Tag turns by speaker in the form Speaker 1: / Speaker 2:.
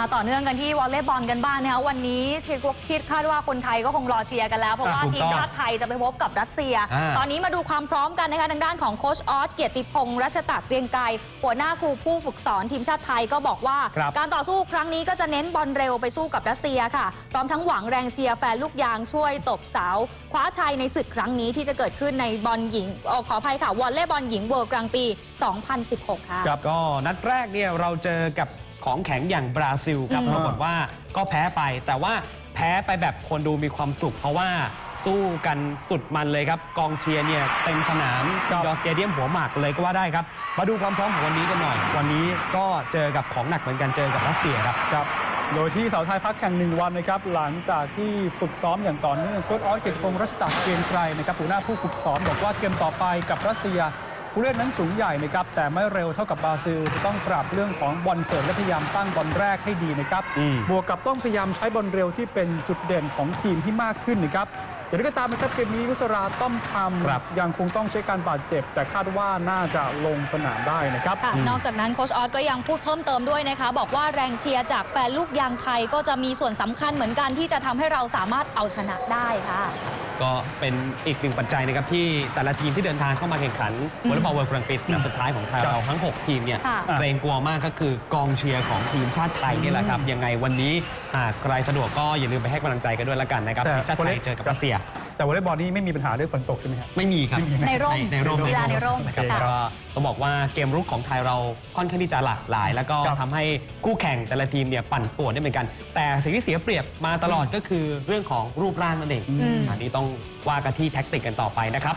Speaker 1: มาต่อเนื่องกันที่วอลเลย์บอลกันบ้างนะคะวันนี้คิดว่าคิดคาดว่าคนไทยก็คงรอเชียร์กันแล้ว เพราะว่า
Speaker 2: ถูก
Speaker 1: ที
Speaker 2: ต้
Speaker 1: ม
Speaker 2: อง
Speaker 1: ชาติไทยจะไปพบกับรัสเซีย
Speaker 2: อ่า
Speaker 1: ตอนนี้มาดูความพร้อมกันนะคะทางด้านของโค้ชอ๊อตเกียรติพงษ์รัชตะเกรียงไกรหัวหน้าครูผู้ฝึกสอนทีมชาติไทยก็บอกว่า
Speaker 2: ครับ
Speaker 1: การต่อสู้ครั้งนี้ก็จะเน้นบอลเร็วไปสู้กับรัสเซียค่ะ พร้อมทั้งหวังแรงเชียร์แฟนลูกยางช่วยตบสาวคว้าชัยในศึกครั้งนี้ที่จะเกิดขึ้นในบอลหญิงเอ่อขออภัยค่ะวอลเลย์บอลหญิง World Grand Prix 2016 ค่ะ
Speaker 2: ครับก็นัดแรกเนี่ยเราเจอกับ ของแข็งอย่างบราซิลครับ
Speaker 1: อืม
Speaker 2: ปรากฏว่าก็แพ้ไป แต่ว่าแพ้ไปแบบคนดูมีความสุข เพราะว่าสู้กันสุดมันเลยครับ กองเชียร์เนี่ยเต็มสนามอินดอร์สเตเดียมหัวหมากเลยก็ว่าได้ครับ มาดูความพร้อมของวันนี้กันหน่อย วันนี้ก็เจอกับของหนักเหมือนกันเจอกับรัสเซียครับ
Speaker 3: ครับโดยที่สาวไทยพักแข่งหนึ่งวันนะครับหลังจากที่ฝึกซ้อมอย่างต่อเนื่องโค้ชอ๊อตเกียรติพงษ์รัชตะเกรียงไกรนะครับหัวหน้าผู้ฝึกสอนบอกว่าเกมต่อไปกับรัสเซีย ผู้เล่นนั้นสูงใหญ่นะครับแต่ไม่เร็วเท่ากับบราซิลจะต้องปรับเรื่องของบอลเสิร์ฟและพยายามตั้งบอลแรกให้ดีนะครับ
Speaker 2: อืม
Speaker 3: บวกกับต้องพยายามใช้บอลเร็วที่เป็นจุดเด่นของทีมที่มากขึ้นนะครับ อย่างไรก็ตามนะครับเกมนี้นุสราต้อมค
Speaker 2: ครับำ
Speaker 3: ยังคงต้องใช้การบาดเจ็บ แต่คาดว่าน่าจะลงสนามได้นะครับ
Speaker 1: ค่ะ
Speaker 2: อืม
Speaker 1: นอกจากนั้นโค้ชออสก็ยังพูดเพิ่มเติมด้วยนะคะ บอกว่าแรงเชียร์จากแฟนลูกยางไทยก็จะมีส่วนสำคัญเหมือนกันที่จะทำให้เราสามารถเอาชนะได้ค่ะ
Speaker 2: ก็เป็นอีกหนึ่งปัจจัยนะครับที่แต่ละทีมที่เดินทางเข้ามาแข่งขัน
Speaker 1: อืม
Speaker 2: วอลเลย์บอลเวิลด์กรังปีนัดสุดท้ายของไทยเราทั้ง 6 ทีมเนี่ย
Speaker 1: ค่ะ
Speaker 2: เกรงกลัวมากก็คือกองเชียร์ของทีมชาติไทยนี่แหละครับ ยังไงวันนี้หากใครสะดวกก็อย่าลืมไปให้กำลังใจกันด้วยละกันนะครับ
Speaker 3: แต่
Speaker 2: ทีมชาติไทยเจอกับรัสเซีย
Speaker 3: แต่วอลเลย์บอลนี่ไม่มีปัญหาเรื่องฝนตกใช่ไหมครับ
Speaker 2: ไม่มีครับ
Speaker 3: ไม่มีนะ
Speaker 1: ในร่ม
Speaker 2: ในร่ม
Speaker 1: กีฬาในร่ม
Speaker 2: นะครับ
Speaker 1: ค่ะ
Speaker 2: ก็ต้องบอกว่าเกมรุกของไทยเราค่อนข้างที่จะหลากหลาย แล้วก็
Speaker 3: ครับ
Speaker 2: ทำให้คู่แข่งแต่ละทีมเนี่ยปั่นป่วนได้เหมือนกัน แต่สิ่งที่เสียเปรียบมาตลอดก็คือเรื่องของรูปร่างนั่นเอง
Speaker 1: อืม
Speaker 2: อันนี้ต้องว่ากันที่แท็กติกกันต่อไปนะครับ